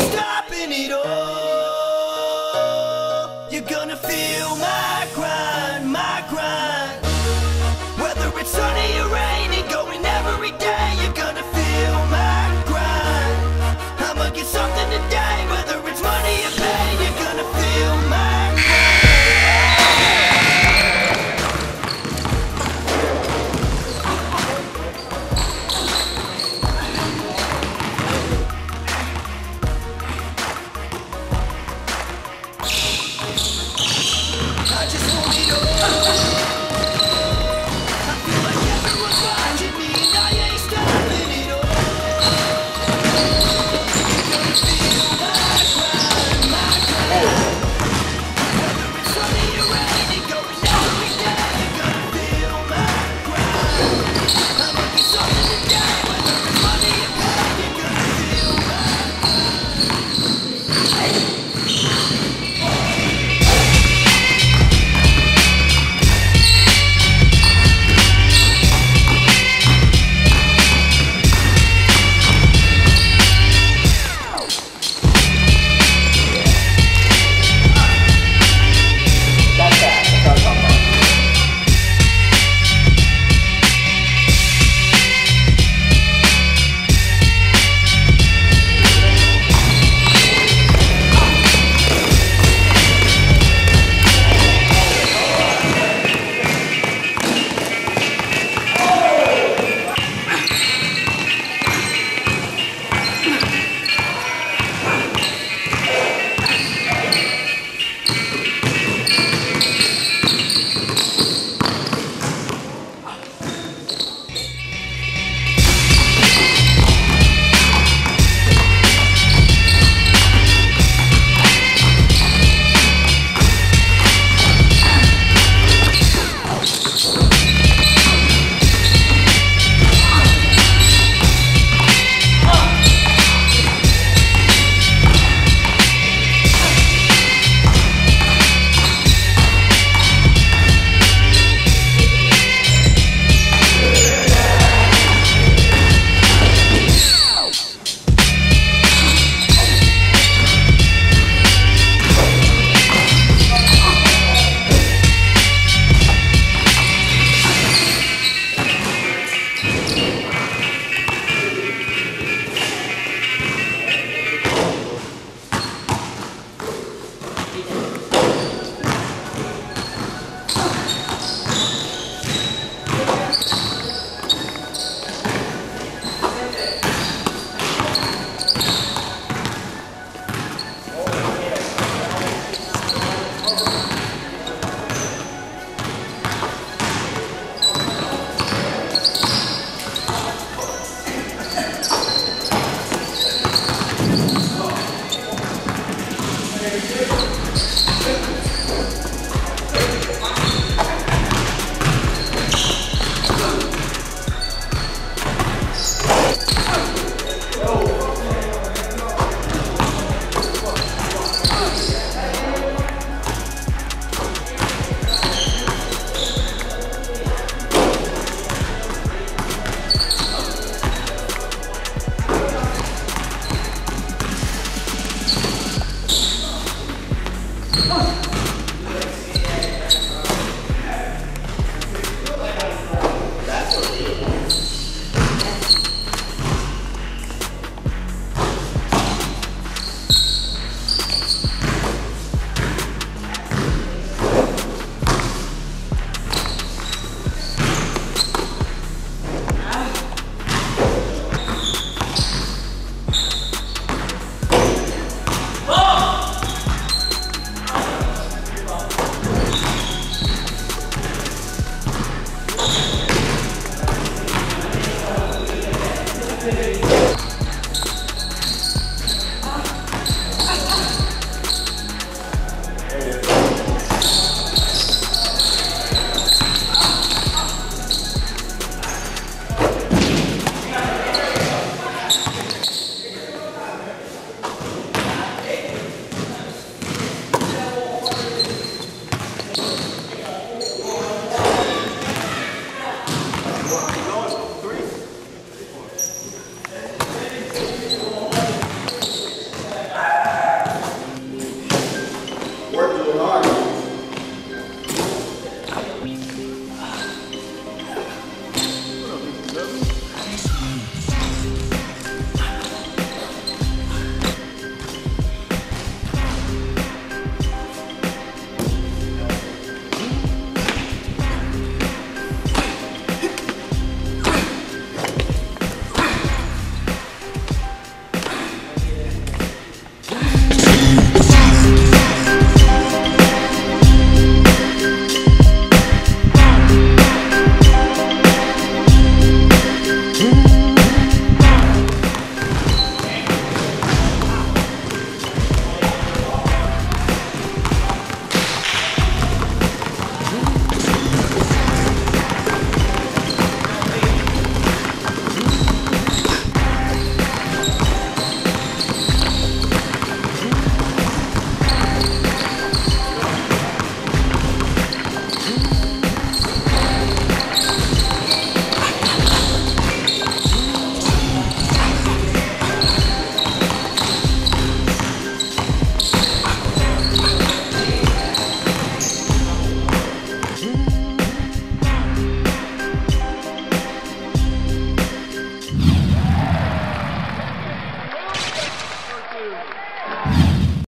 stopping it all. You're gonna feel my grind, my grind. Whether it's sunny or rainy, going every day, you're gonna feel my grind. I'ma get something to do.